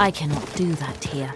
I cannot do that here.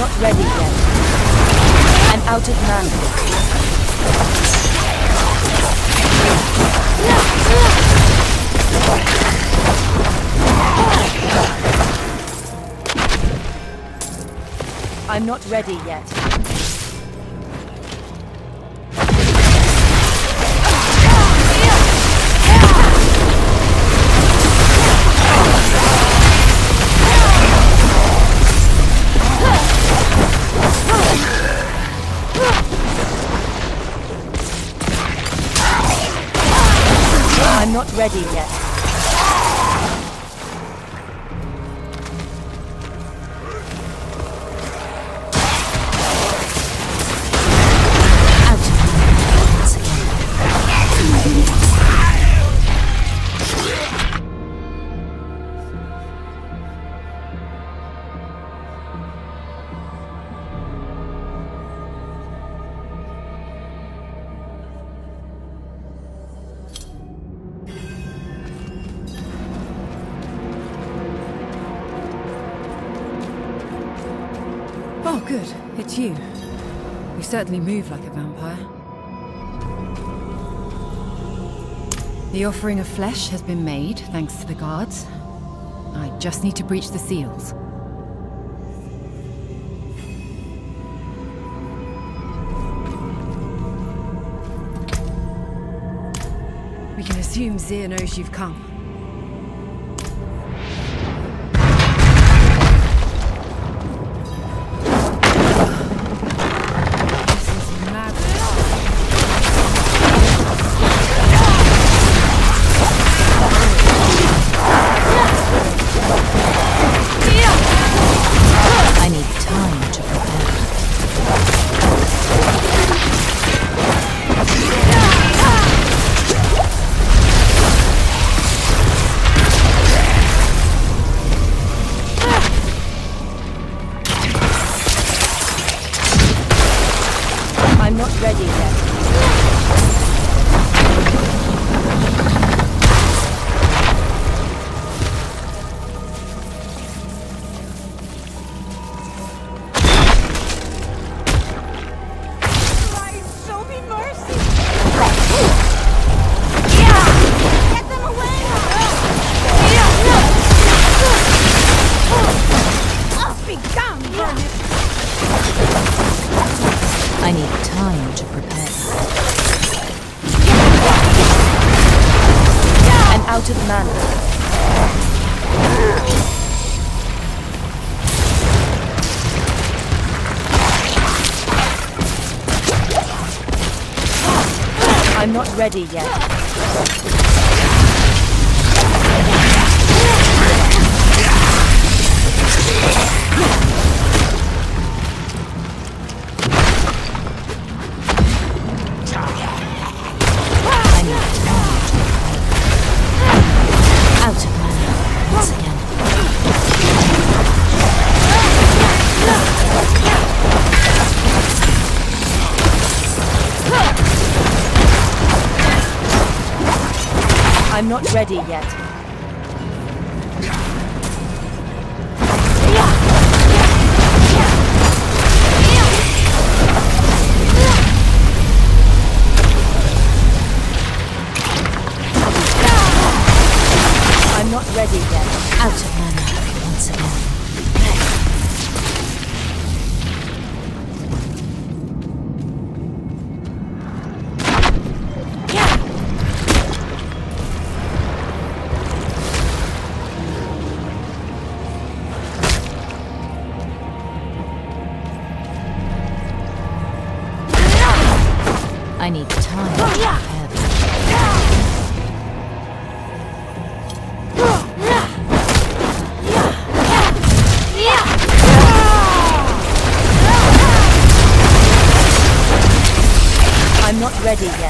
Not ready yet. I'm out of mana. I'm not ready yet. Ready yet. It's you. You certainly move like a vampire. The offering of flesh has been made, thanks to the guards. I just need to breach the seals. We can assume Zir knows you've come. I'm not ready yet. ready yet. I need time to prepare them. ready yet.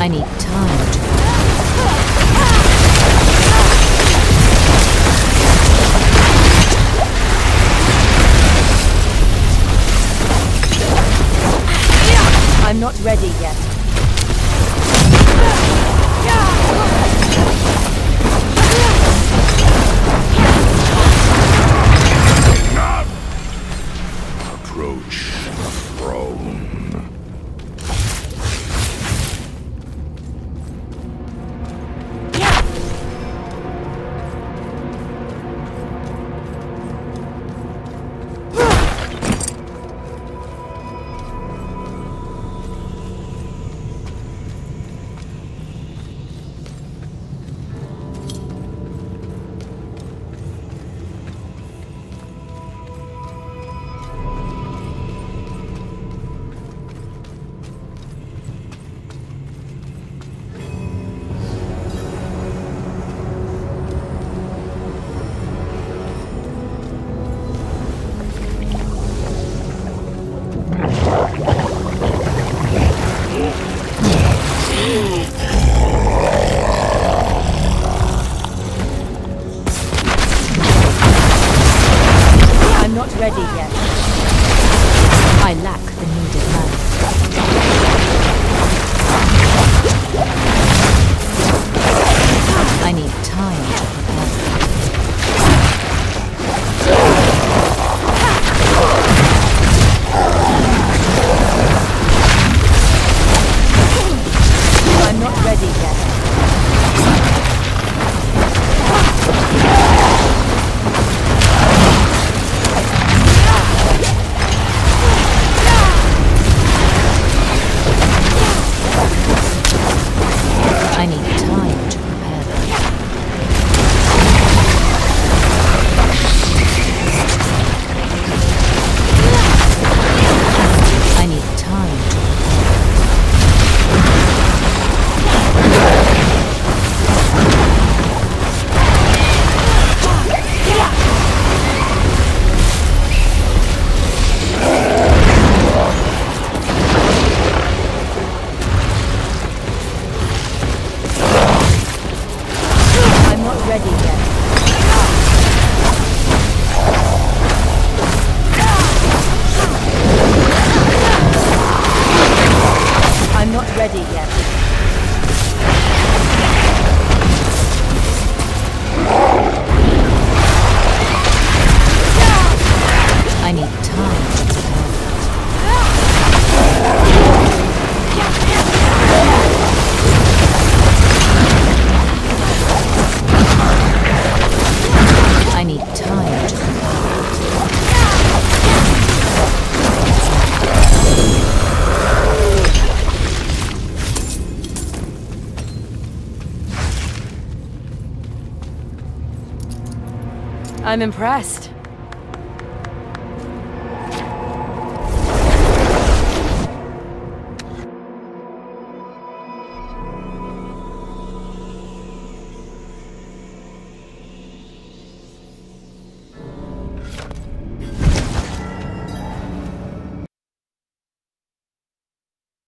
I need time to... I'm not ready yet. Yeah. I'm impressed.